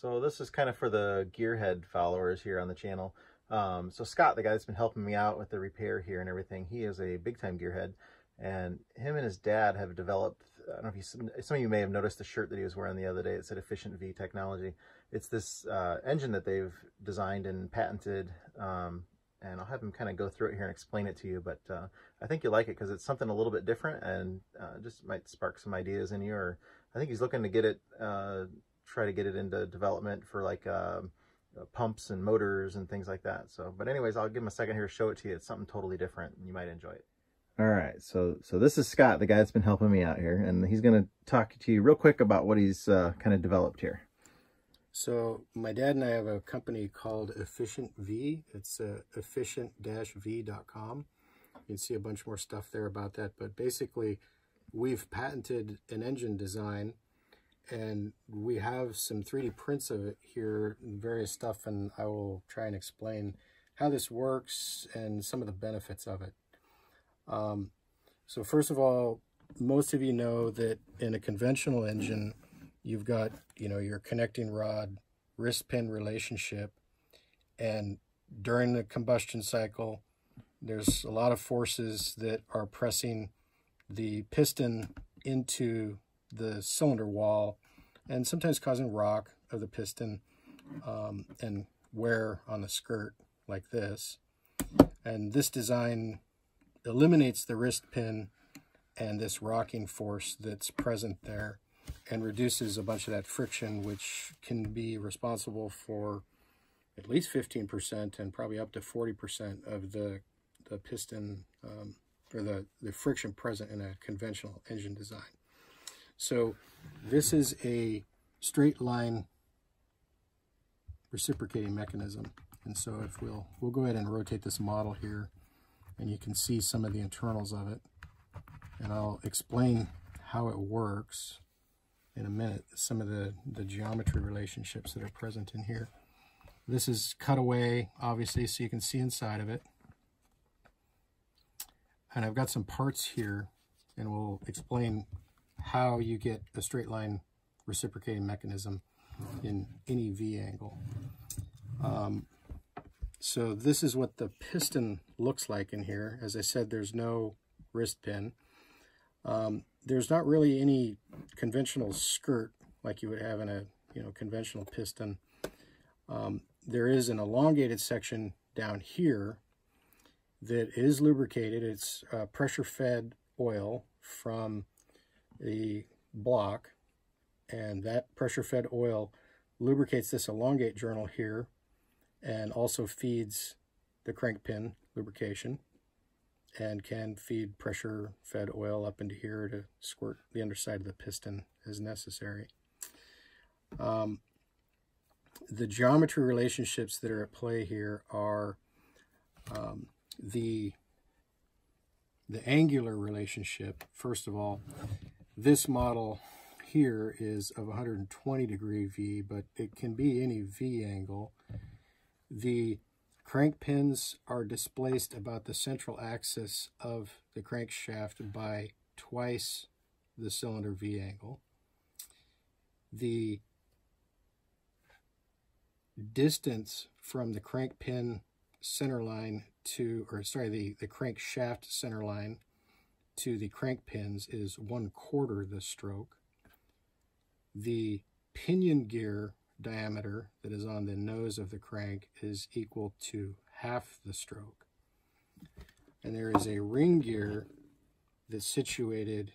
So this is kind of for the gearhead followers here on the channel. Um, so Scott, the guy that's been helping me out with the repair here and everything, he is a big time gearhead and him and his dad have developed, I don't know if you, some of you may have noticed the shirt that he was wearing the other day. It said Efficient V Technology. It's this uh, engine that they've designed and patented um, and I'll have him kind of go through it here and explain it to you. But uh, I think you'll like it because it's something a little bit different and uh, just might spark some ideas in you. Or I think he's looking to get it, uh, try to get it into development for like um, uh, pumps and motors and things like that. So, but anyways, I'll give him a second here to show it to you. It's something totally different and you might enjoy it. All right, so so this is Scott, the guy that's been helping me out here, and he's going to talk to you real quick about what he's uh, kind of developed here. So my dad and I have a company called Efficient V. It's uh, efficient-v.com. You can see a bunch more stuff there about that. But basically, we've patented an engine design and we have some 3D prints of it here, various stuff, and I will try and explain how this works and some of the benefits of it. Um, so first of all, most of you know that in a conventional engine, you've got, you know, your connecting rod, wrist pin relationship. And during the combustion cycle, there's a lot of forces that are pressing the piston into the cylinder wall and sometimes causing rock of the piston um, and wear on the skirt like this. And this design eliminates the wrist pin and this rocking force that's present there and reduces a bunch of that friction, which can be responsible for at least 15% and probably up to 40% of the, the piston um, or the, the friction present in a conventional engine design. So this is a straight line reciprocating mechanism. And so if we'll, we'll go ahead and rotate this model here and you can see some of the internals of it. And I'll explain how it works in a minute, some of the, the geometry relationships that are present in here. This is cut away, obviously, so you can see inside of it. And I've got some parts here, and we'll explain how you get a straight line reciprocating mechanism in any V angle. Um, so this is what the piston looks like in here. As I said, there's no wrist pin. Um, there's not really any conventional skirt like you would have in a you know conventional piston. Um, there is an elongated section down here that is lubricated. It's uh, pressure-fed oil from the block, and that pressure-fed oil lubricates this elongate journal here and also feeds the crank pin lubrication and can feed pressure fed oil up into here to squirt the underside of the piston as necessary. Um, the geometry relationships that are at play here are um, the the angular relationship. First of all, this model here is of 120 degree V, but it can be any V angle. The Crank pins are displaced about the central axis of the crankshaft by twice the cylinder V angle. The distance from the crank pin center line to, or sorry, the, the crankshaft center line to the crank pins is one quarter the stroke. The pinion gear diameter that is on the nose of the crank is equal to half the stroke. And there is a ring gear that's situated,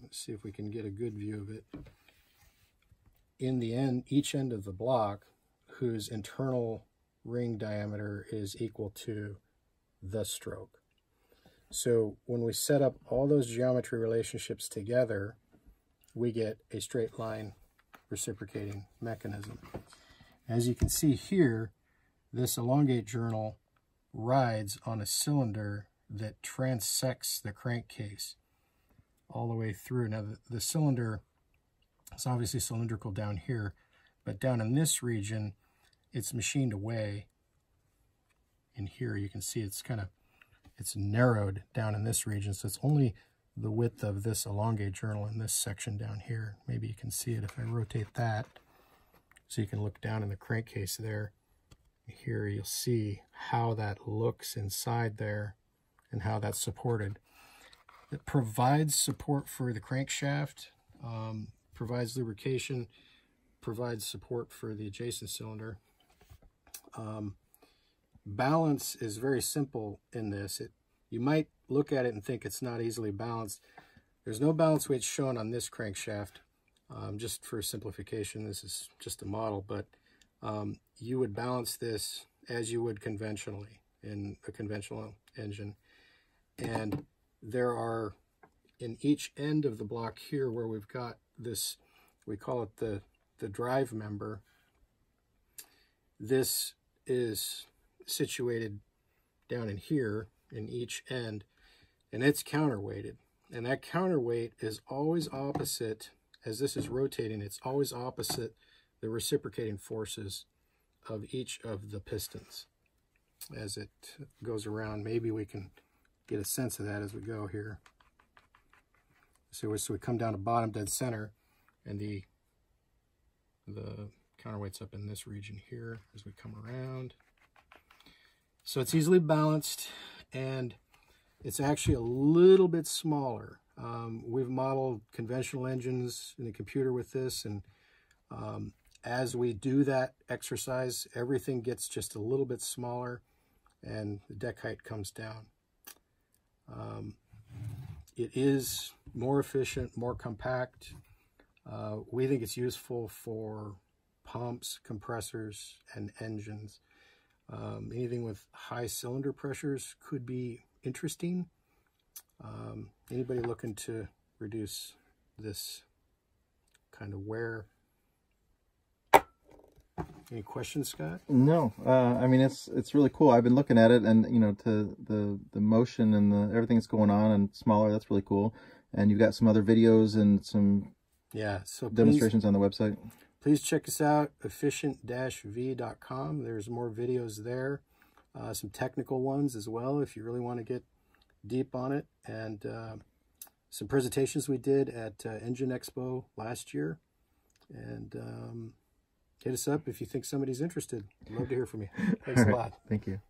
let's see if we can get a good view of it, in the end, each end of the block, whose internal ring diameter is equal to the stroke. So when we set up all those geometry relationships together, we get a straight line reciprocating mechanism. As you can see here, this elongate journal rides on a cylinder that transects the crankcase all the way through. Now, the, the cylinder is obviously cylindrical down here, but down in this region, it's machined away. In here, you can see it's kind of, it's narrowed down in this region, so it's only the width of this elongate journal in this section down here. Maybe you can see it if I rotate that. So you can look down in the crankcase there. Here you'll see how that looks inside there and how that's supported. It provides support for the crankshaft, um, provides lubrication, provides support for the adjacent cylinder. Um, balance is very simple in this. It You might look at it and think it's not easily balanced. There's no balance weights shown on this crankshaft. Um, just for simplification, this is just a model, but um, you would balance this as you would conventionally in a conventional engine. And there are, in each end of the block here where we've got this, we call it the, the drive member, this is situated down in here in each end, and it's counterweighted. And that counterweight is always opposite, as this is rotating, it's always opposite the reciprocating forces of each of the pistons as it goes around. Maybe we can get a sense of that as we go here. So, so we come down to bottom dead center and the the counterweight's up in this region here as we come around. So it's easily balanced and it's actually a little bit smaller. Um, we've modeled conventional engines in the computer with this and um, as we do that exercise, everything gets just a little bit smaller and the deck height comes down. Um, it is more efficient, more compact. Uh, we think it's useful for pumps, compressors, and engines. Um, anything with high cylinder pressures could be interesting. Um, anybody looking to reduce this kind of wear any questions, Scott? No, uh, I mean it's it's really cool. I've been looking at it, and you know, to the the motion and the everything that's going on and smaller. That's really cool. And you've got some other videos and some yeah, so demonstrations please, on the website. Please check us out, efficient-v.com. There's more videos there, uh, some technical ones as well if you really want to get deep on it, and uh, some presentations we did at uh, Engine Expo last year, and. Um, hit us up if you think somebody's interested. I'd love to hear from you. Thanks a lot. Thank you.